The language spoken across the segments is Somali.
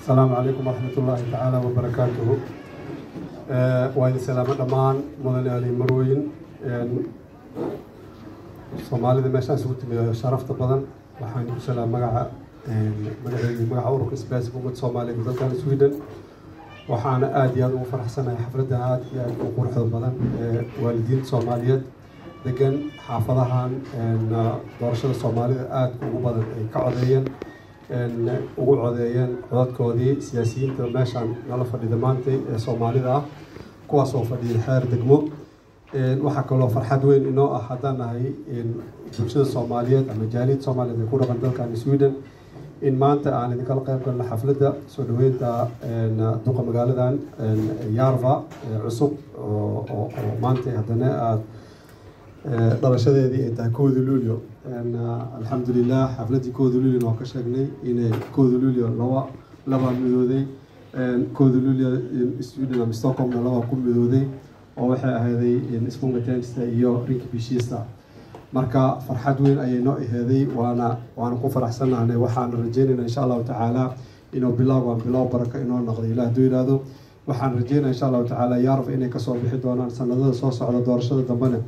asalaamu calaykum waraxmat ullaahi tacaala wabarakaatuhu waa idin salaamo dhammaan mudane ali marooyin soomaalida meeshaan isugu timid sharafta badan. Waxaan ku salaam magaca magaceedii magaca ururka isbaasiga ummadda soomaaliyeed dalkan sweden. Waxaana aada iyo aada ugu faraxsanahay xafladda aada iyo aada u quruxda badan ee waalidiinta soomaaliyeed. Degan xaafadahan doorashada soomaalida aadka ugu badan ay ka codeeyeen ugu codeeyeen codadkoodii siyaasiyiinta meeshaan nala fadhida maantay ee soomaalida ah kuwaas oo fadhiya xeer degmo. Waxaa kaloo farxad weyn inoo ah haddaan nahay bulshada soomaaliyeed ama jaaliyadda soomaaliyeed ee ku dhaqan dalkan sweden in maanta aan idinkala qayb galno xafladda soo dhaweynta duqa magaaladan yarva cusub oo maanta haddana aada dhalashadeedii ay tahay kooda luulio alxamdulilah xafladdii kooda luulio waa ka sheegnay inay kooda luulio laba labaa midooday kooda luulio sweden ama stockholmna labaa ku midooday oo waxay ahayday smungatensta iyo rinki bishista marka farxad weyn ayay noo aheeday waana waana ku faraxsanahnay waxaan rajeynayna insha allahu tacaala inuu bilaab waa bilow baraka inoo noqdo ilah hadduu yidhaahdo waxaan rajeynaya insha allahu tacaala yarva inay ka soo bixi doonaan sanadada soo socda doorashada dambena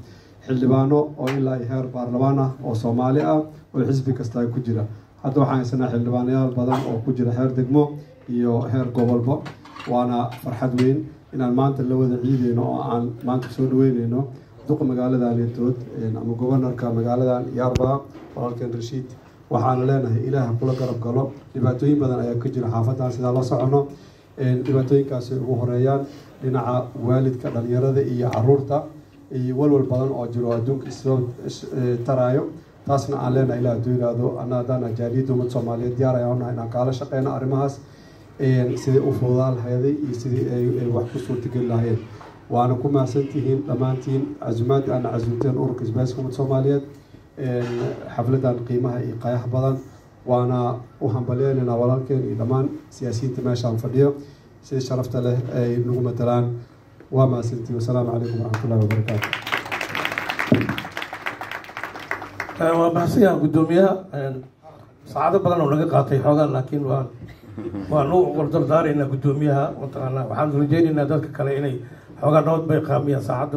xildhibaano oo ilaa iyo heer baarlamaan ah oo soomaali ah oo xisbi kasta ku jira. Hadda waxaan haysanaa xildhibaanayaal badan oo ku jira heer degmo iyo heer gobolba. Waana farxad weyn inaan maanta la wada ciideyno oo aan maanta soo dhaweyneyno duqa magaaladan letood ama gobanarka magaaladan yarba walaalkeen rashiid. Waxaana leenahay ilaaha kula garab galo. Dhibaatooyin badan ayaa ka jira xaafadan sidaa la socono. Dhibaatooyinkaasi ugu horeeyaan dhinaca waalidka dhalinyarada iyo carruurta iyo walwal badan oo jiro adduunka isoo taraayo. Taasna aan leenahay ilaa hadduu yidhaahdo ana haddaan jaaliyadda ummad soomaaliyeed diyaar ayaan u nahay inaan kaala shaqeyno arrimahaas sidai u fududaa laheeday iyo sidii ay wax ku suurtageli lahaayeen. Waana ku mahadsantihiin dhammaantiin casumaad aana casuumteen ururka isbaasiga ummad soomaaliyeed xafladan qiimaha iyo qayax badan. Waana u hambaleynaynaa walaalkeen iyo dhammaan siyaasiyiinta meeshaan fadhiyo. Sida sharafta leh ay nagu matalaan waa mahadsantihiin wasalaamu calaykum waraxmat ullahi wabarakaatu waa mahadsanyaha guddoomiyaha saacado badan oo naga qaatay xoogaa laakiin waa waanu qordardaaraynaa guddoomiyaha. Mataqaanaa waxaan rajeynaynaa dadka kale inay xoogaa nabad bay qaamiyaan saacadda